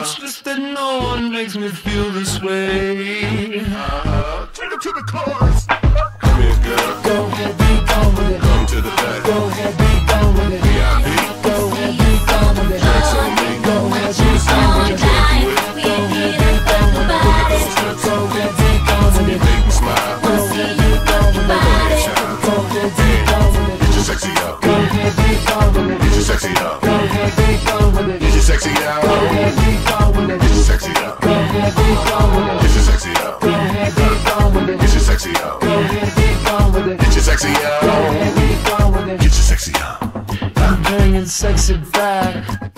It's just that no one makes me feel this way. Uh-huh. Take it to the chorus. Come here, girl. Go ahead, be gone with it. Come to the back. Go ahead, be gone with it. VIP. Go ahead, be gone with it. Drinks on me. Go ahead, be gone with it. We ain't here to fight nobody. Go ahead, be gone with it. Make me smile. Go ahead, be gone with it. Go ahead, be gone with it. Get your sexy up. Go ahead, be gone with it. Get your sexy up. Go ahead, be gone with it. Get your sexy out. Go ahead, Get your sexy it. Get sexy gone. Get sexy ahead, be gone with it. Get your sexy up. I'm bringing sexy back.